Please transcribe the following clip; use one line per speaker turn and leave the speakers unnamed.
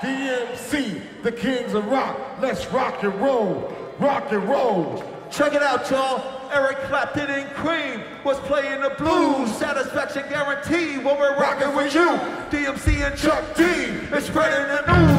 DMC, the kings of rock. Let's rock and roll, rock and roll.
Check it out, y'all. Eric Clapton and Cream was playing the blues. Satisfaction guaranteed when we're rocking, rocking with you. DMC and Chuck D is spreading the news.